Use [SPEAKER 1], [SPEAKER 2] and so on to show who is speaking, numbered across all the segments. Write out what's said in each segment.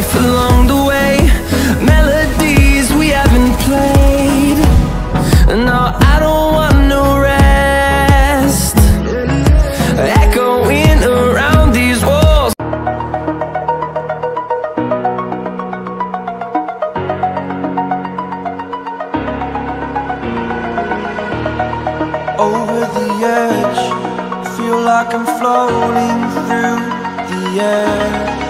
[SPEAKER 1] life along the way Melodies we haven't played No, I don't want no rest Echoing around these walls
[SPEAKER 2] over the edge. Feel like I'm floating through the air.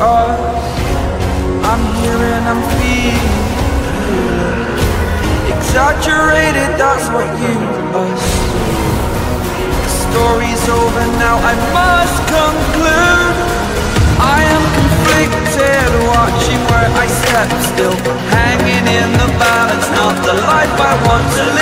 [SPEAKER 2] Us. I'm here and I'm feeling exaggerated. That's what you assume. The story's over now. I must conclude. I am conflicted, watching where I step still, hanging in the balance. Not the life I want to.